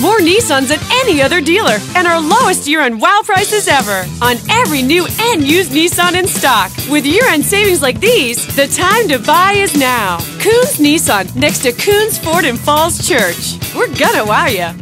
More Nissans than any other dealer and our lowest year end wow prices ever on every new and used Nissan in stock. With year end savings like these, the time to buy is now. Koons Nissan next to Koons Ford and Falls Church. We're gonna wow you.